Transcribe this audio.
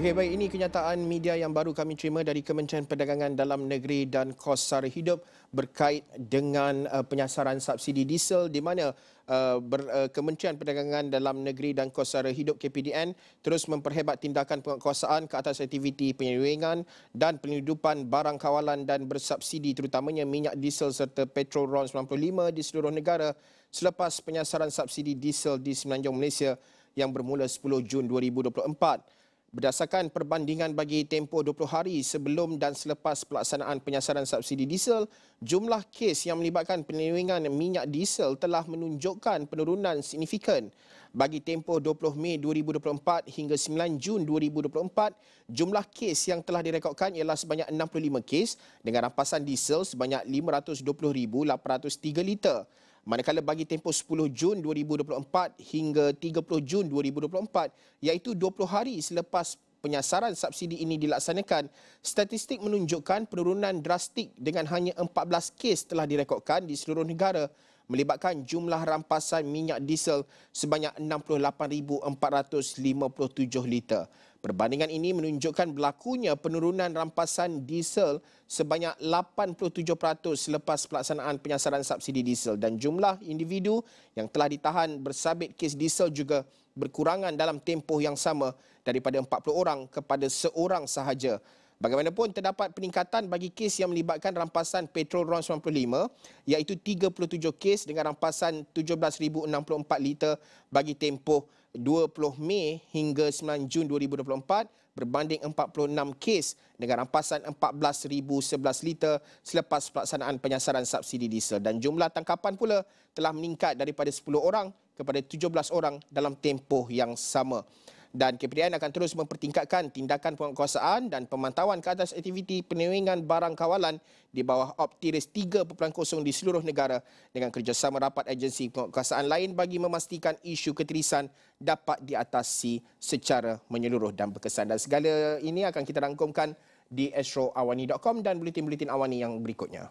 Okey baik ini kenyataan media yang baru kami terima dari Kementerian Perdagangan Dalam Negeri dan Kos Sara Hidup berkait dengan uh, penyasaran subsidi diesel di mana uh, ber, uh, Kementerian Perdagangan Dalam Negeri dan Kos Sara Hidup KPDN terus memperhebat tindakan penguasaan ke atas aktiviti penyelenggaraan dan penyelundupan barang kawalan dan bersubsidi terutamanya minyak diesel serta petrol RON 95 di seluruh negara selepas penyasaran subsidi diesel di Semenanjung Malaysia yang bermula 10 Jun 2024. Berdasarkan perbandingan bagi tempoh 20 hari sebelum dan selepas pelaksanaan penyasaran subsidi diesel, jumlah kes yang melibatkan penyelenggaraan minyak diesel telah menunjukkan penurunan signifikan. Bagi tempoh 20 Mei 2024 hingga 9 Jun 2024, jumlah kes yang telah direkodkan ialah sebanyak 65 kes dengan rampasan diesel sebanyak 520,803 liter manakala bagi tempoh 10 Jun 2024 hingga 30 Jun 2024 iaitu 20 hari selepas penyasaran subsidi ini dilaksanakan statistik menunjukkan penurunan drastik dengan hanya 14 kes telah direkodkan di seluruh negara melibatkan jumlah rampasan minyak diesel sebanyak 68,457 liter. Perbandingan ini menunjukkan berlakunya penurunan rampasan diesel sebanyak 87% selepas pelaksanaan penyasaran subsidi diesel dan jumlah individu yang telah ditahan bersabit kes diesel juga berkurangan dalam tempoh yang sama daripada 40 orang kepada seorang sahaja Bagaimanapun terdapat peningkatan bagi kes yang melibatkan rampasan petrol RON 95 iaitu 37 kes dengan rampasan 17,064 liter bagi tempoh 20 Mei hingga 9 Jun 2024 berbanding 46 kes dengan rampasan 14,011 liter selepas pelaksanaan penyasaran subsidi diesel. Dan jumlah tangkapan pula telah meningkat daripada 10 orang kepada 17 orang dalam tempoh yang sama dan KPDN akan terus mempertingkatkan tindakan penguasaan dan pemantauan ke atas aktiviti penyelenggaraan barang kawalan di bawah Optiris 3.0 di seluruh negara dengan kerjasama rapat agensi penguasaan lain bagi memastikan isu keterisan dapat diatasi secara menyeluruh dan berkesan. Dan segala ini akan kita rangkumkan di astroawani.com dan buletin-buletin awani yang berikutnya.